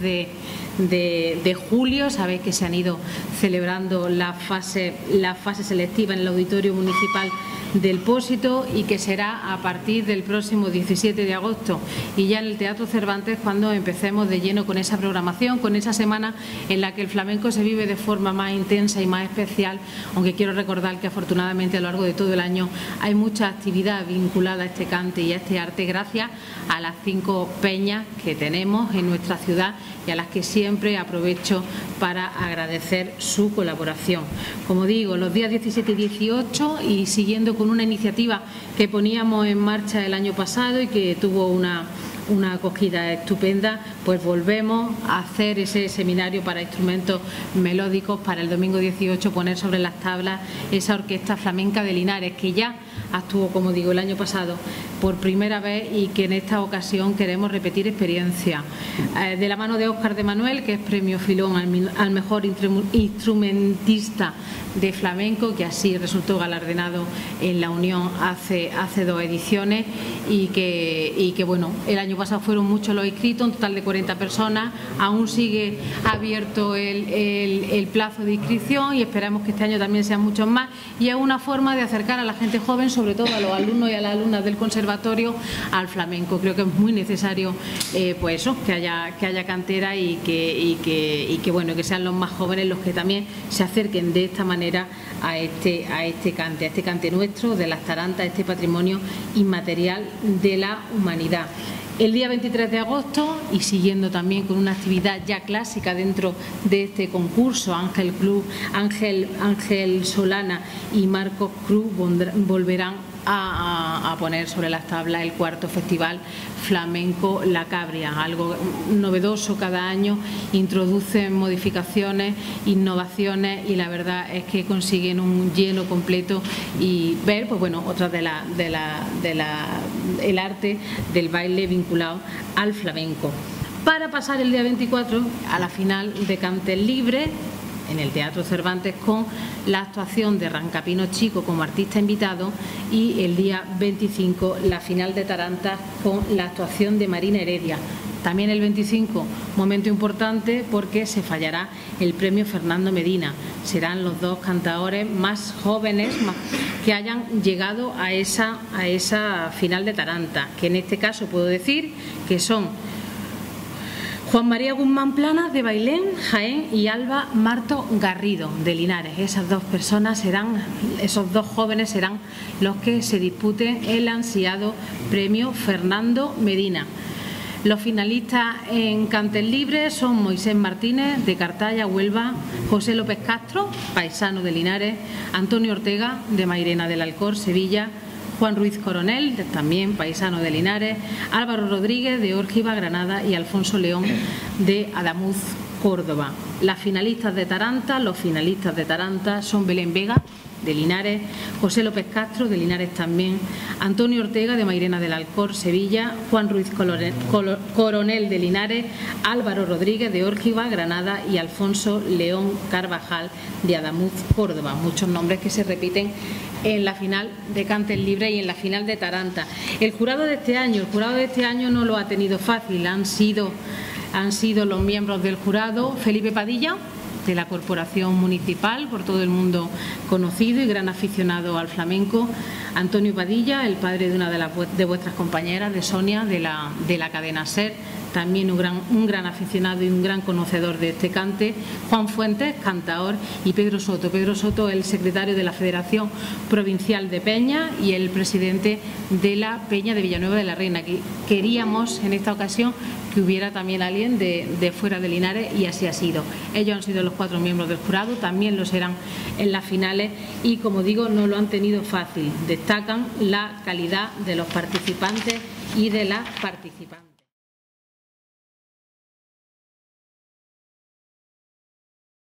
mes de, de, julio. Sabéis que se han ido celebrando la fase, la fase selectiva en el Auditorio Municipal del Pósito y que será a partir del próximo 17 de agosto y ya en el Teatro Cervantes cuando empecemos de lleno con esa programación, con esa semana en la que el flamenco se vive de forma más intensa y más especial, aunque quiero recordar que afortunadamente a lo largo de todo el año hay mucha actividad vinculada a este cante y a este arte gracias a las cinco peñas que tenemos en nuestra ciudad y a las que siempre aprovecho para agradecer su colaboración. Como digo, los días 17 y 18 y siguiendo con con una iniciativa que poníamos en marcha el año pasado y que tuvo una, una acogida estupenda, pues volvemos a hacer ese seminario para instrumentos melódicos para el domingo 18, poner sobre las tablas esa orquesta flamenca de Linares, que ya actuó, como digo, el año pasado por primera vez y que en esta ocasión queremos repetir experiencia. Eh, de la mano de Óscar de Manuel, que es premio Filón al, mejor instrumentista de flamenco, que así resultó galardonado en la Unión hace, hace dos ediciones y que, y que, bueno, el año pasado fueron muchos los inscritos, un total de 40 personas, aún sigue abierto el, plazo de inscripción y esperamos que este año también sean muchos más y es una forma de acercar a la gente joven, sobre todo a los alumnos y a las alumnas del conservatorio, al flamenco. Creo que es muy necesario eh, pues eso, que haya, que haya cantera y que, y que, y que, bueno, que sean los más jóvenes los que también se acerquen de esta manera a este, a este cante, a este cante nuestro de las tarantas, este patrimonio inmaterial de la humanidad. El día 23 de agosto y siguiendo también con una actividad ya clásica dentro de este concurso, Ángel Club, Ángel, Ángel Solana y Marcos Cruz volverán a, poner sobre las tablas el cuarto festival flamenco La Cabria, algo novedoso cada año, introducen modificaciones, innovaciones y la verdad es que consiguen un lleno completo y ver, pues bueno, otra de la, de la, de la, el arte del baile vinculado al flamenco. Para pasar el día 24 a la final de Cantel Libre, en el Teatro Cervantes con la actuación de Rancapino Chico como artista invitado y el día 25 la final de Tarantas con la actuación de Marina Heredia. También el 25, momento importante porque se fallará el premio Fernando Medina. Serán los dos cantadores más jóvenes que hayan llegado a esa, a esa final de Taranta, que en este caso puedo decir que son Juan María Guzmán Planas de Bailén, Jaén y Alba Marto Garrido de Linares. Esas dos personas serán, esos dos jóvenes serán los que se disputen el ansiado premio Fernando Medina. Los finalistas en Cantes Libre son Moisés Martínez de Cartaya, Huelva, José López Castro, paisano de Linares, Antonio Ortega de Mairena del Alcor, Sevilla, Juan Ruiz Coronel, también paisano de Linares, Álvaro Rodríguez de Órgiva, Granada y Alfonso León de Adamuz, Córdoba. Las finalistas de Taranta, los finalistas de Taranta son Belén Vega de Linares, José López Castro, de Linares también, Antonio Ortega, de Mairena del Alcor, Sevilla, Juan Ruiz Coronel, de Linares, Álvaro Rodríguez, de Órgiva, Granada y Alfonso León Carvajal, de Adamuz, Córdoba. Muchos nombres que se repiten en la final de Cantes Libre y en la final de Taranta. El jurado de este año, el jurado de este año no lo ha tenido fácil, han sido, han sido los miembros del jurado Felipe Padilla, de la Corporación Municipal, por todo el mundo conocido y gran aficionado al flamenco. Antonio Padilla, el padre de una de, las, de vuestras compañeras, de Sonia, de la, de la cadena SER, también un gran, un gran aficionado y un gran conocedor de este cante, Juan Fuentes, cantador, y Pedro Soto. Pedro Soto, el secretario de la Federación Provincial de Peña y el presidente de la Peña de Villanueva de la Reina. Queríamos en esta ocasión que hubiera también alguien de, fuera de Linares y así ha sido. Ellos han sido los cuatro miembros del jurado, también lo serán en las finales y como digo no lo han tenido fácil. Destacan la calidad de los participantes y de la participación.